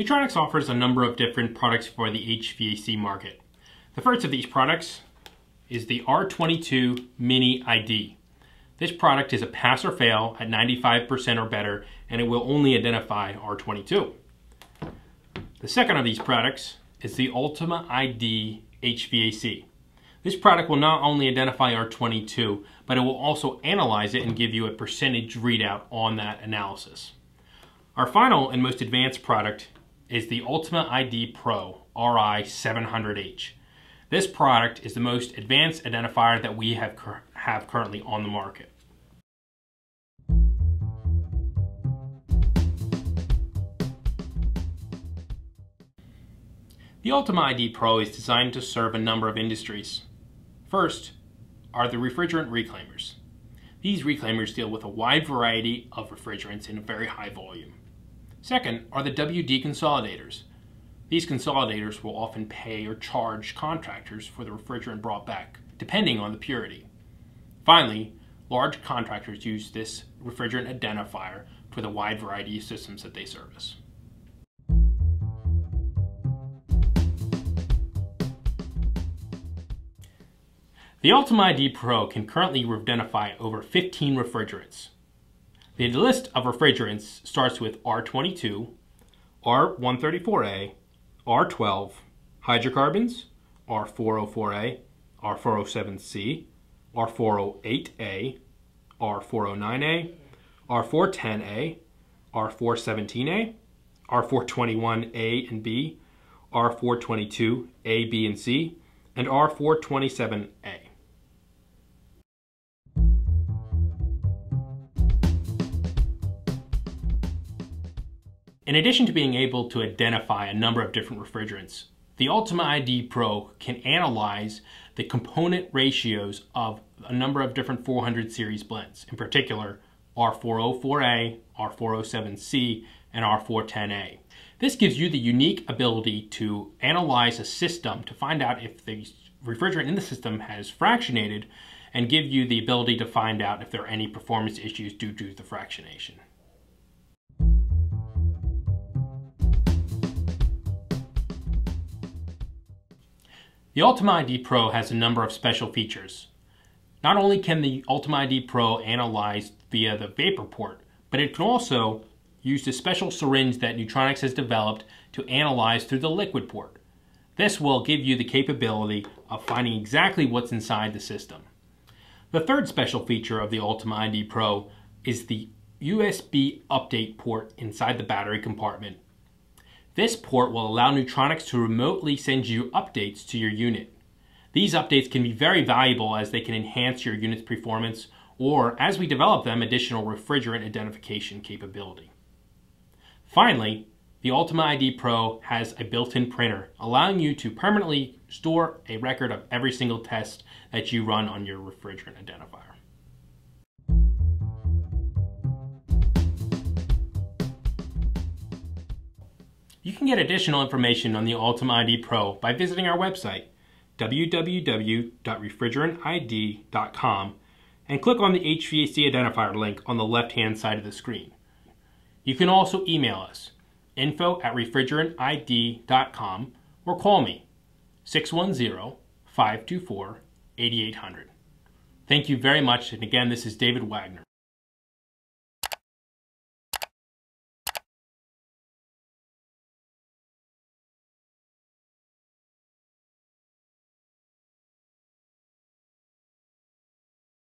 Neutronics offers a number of different products for the HVAC market. The first of these products is the R22 Mini ID. This product is a pass or fail at 95% or better, and it will only identify R22. The second of these products is the Ultima ID HVAC. This product will not only identify R22, but it will also analyze it and give you a percentage readout on that analysis. Our final and most advanced product is the Ultima ID Pro RI 700H. This product is the most advanced identifier that we have, have currently on the market. The Ultima ID Pro is designed to serve a number of industries. First are the refrigerant reclaimers. These reclaimers deal with a wide variety of refrigerants in a very high volume. Second are the WD consolidators. These consolidators will often pay or charge contractors for the refrigerant brought back, depending on the purity. Finally, large contractors use this refrigerant identifier for the wide variety of systems that they service. The Ultima ID Pro can currently identify over 15 refrigerants. The list of refrigerants starts with R22, R134A, R12, hydrocarbons, R404A, R407C, R408A, R409A, R410A, R417A, R421A and B, R422A, B, and C, and R427A. In addition to being able to identify a number of different refrigerants, the Ultima ID Pro can analyze the component ratios of a number of different 400 series blends, in particular R404A, R407C, and R410A. This gives you the unique ability to analyze a system to find out if the refrigerant in the system has fractionated and give you the ability to find out if there are any performance issues due to the fractionation. The Ultima ID Pro has a number of special features. Not only can the Ultima ID Pro analyze via the vapor port, but it can also use the special syringe that Neutronics has developed to analyze through the liquid port. This will give you the capability of finding exactly what's inside the system. The third special feature of the Ultima ID Pro is the USB update port inside the battery compartment this port will allow Neutronics to remotely send you updates to your unit. These updates can be very valuable as they can enhance your unit's performance or, as we develop them, additional refrigerant identification capability. Finally, the Ultima ID Pro has a built-in printer, allowing you to permanently store a record of every single test that you run on your refrigerant identifier. You can get additional information on the Ultima ID Pro by visiting our website, www.refrigerantid.com, and click on the HVAC identifier link on the left-hand side of the screen. You can also email us, info at refrigerantid.com, or call me, 610-524-8800. Thank you very much, and again, this is David Wagner.